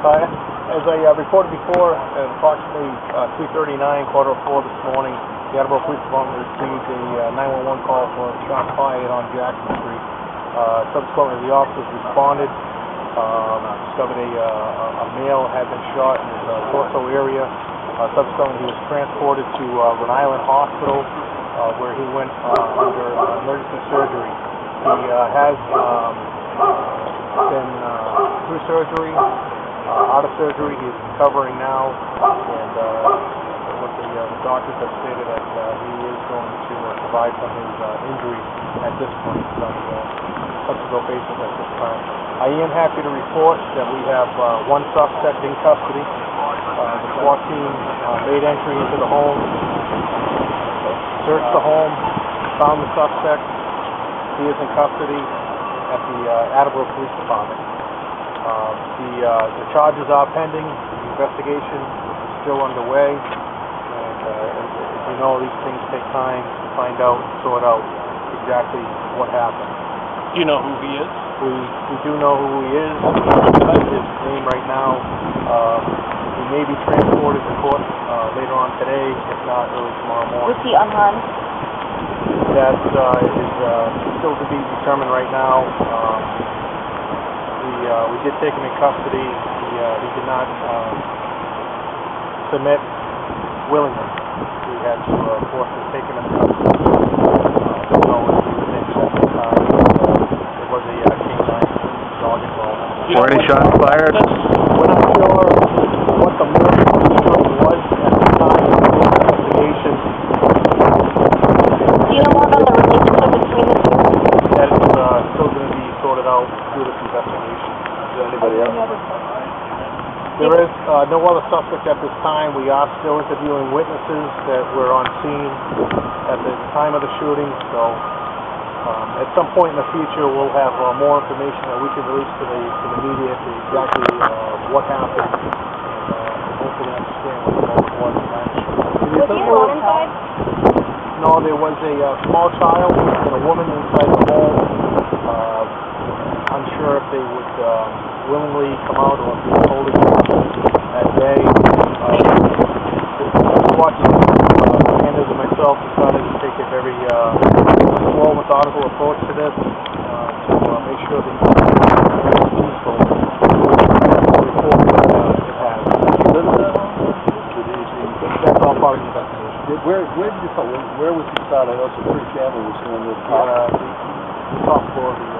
Uh, As I uh, reported before, at approximately uh, 3:39, quarter of four this morning, the Attleboro Police Department received a uh, 911 call for a shot fired on Jackson Street. Uh, Subsequently, the officers responded, um, discovered a uh, a- a male had been shot in his torso area. Subsequently, he was transported to Rhode Island Hospital, where he went under emergency surgery. He has um, been through surgery, uh, out of surgery. He's recovering now, and uh, what the, uh, the doctors have stated that uh, he is going to uh, provide from his uh, injuries at this point on a subsequent basis at this time. I am happy to report that we have uh, one suspect in custody. Uh, the SWAT team uh, made entry into the home, searched the home, found the suspect. He is in custody at the uh, Attleboro Police Department. Uh, The uh, the charges are pending, the investigation is still underway, and uh, as as you know, these things take time to find out, sort out exactly what happened. Do you know who he is? We we do know who he is, we have his name right now. Uh, He may be transported to court uh, later on today, if not early tomorrow morning. Was he unharmed? That uh, is uh, still to be determined right now. Um, We, uh, we did take him in custody. He, uh, he did not um, submit willingly. We had to uh, force him to take him into custody. Uh, Don't know if he was injured at the time. Uh, It was a uh, canine dog involved. Do Were any shots fired? We're not sure what the motive was at the time of the investigation. Do you know more about the relationship between the two? That is uh, still going to be out through this investigation. Is there anybody else? There is uh, no other suspect at this time. We are still interviewing witnesses that were on scene at the time of the shooting. So um, at some point in the future, we'll have uh, more information that we can release to the to the media to exactly uh, what happened and uh, hopefully understand what the motive was in that. Was he alone inside? No, there was a uh, small child and a woman inside the home. Uh, unsure if they would uh, willingly come out or were holding at bay. Uh, watching uh, Fernandez and myself decided to take a very uh, slow, methodical approach to this uh, to uh, make sure that it's peaceful. Report that it has. That's all part of the Where, where did you, find- where- where was he found? I know some pretty family was in the Uh, the, the top floor of the, uh,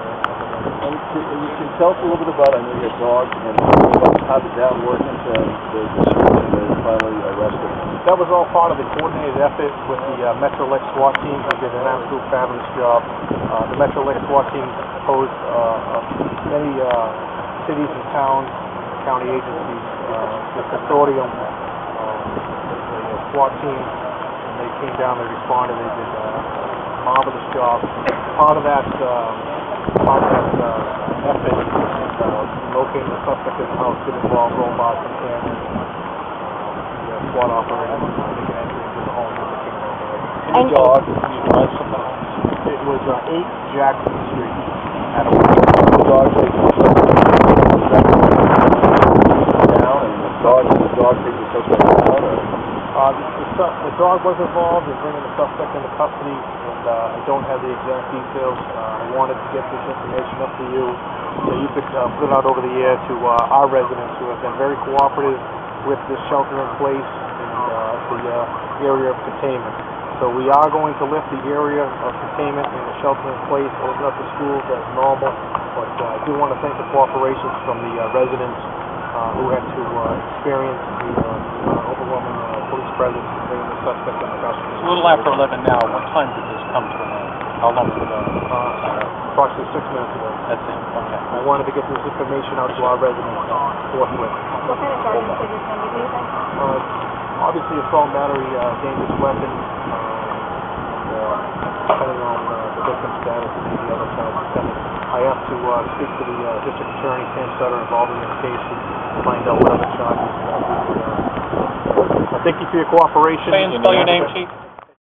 of the building. And and you can tell us a little bit about, I know you had dogs, and how did that work into the, the and then finally arrested? That was all part of the coordinated effort with the uh, METROLEC SWAT team, who did an absolute fabulous job. Uh, the METROLEC SWAT team composed uh, of many uh, cities and towns, county agencies, uh, the consortium, uh, the uh, SWAT team, and they came down, they responded, they did uh, a marvelous job. Part of that, uh, part of that uh, uh, locating the suspect in the house did involve robots and cameras the uh, SWAT operator making entry into the home with the camera operator. Dogs, did you find some? It was uh, 8 Jackson Street, Attleboro. The dogs, they, down, and the dog, the dog the suspect down? Uh, the, the, the dog was involved in bringing the suspect into custody, and uh, I don't have the exact details. Uh, I wanted to get this information up to you so you could uh, put it out over the air to uh, our residents who have been very cooperative with this shelter in place and uh, the uh, area of containment. So we are going to lift the area of containment and the shelter in place, open up the schools as normal. But uh, I do want to thank the cooperation from the uh, residents who had to uh, experience the uh, uh, overwhelming uh, police presence in bringing the suspect into custody. It's a little after 11 now. What time did this come to an end? How long did it go? Uh, approximately six minutes ago. That's it. Okay. I wanted to get this information out to our residents forthwith. What kind of charges did you send you, Uh, obviously, assault, battery, uh, dangerous weapon, uh, and, uh, depending on uh, the victim's status and the other side depending. I have to uh, speak to the uh, district attorney, Sam Sutter, involved in this case and find out what other charges. Uh, uh, I thank you for your cooperation. Say and spell your name, chief.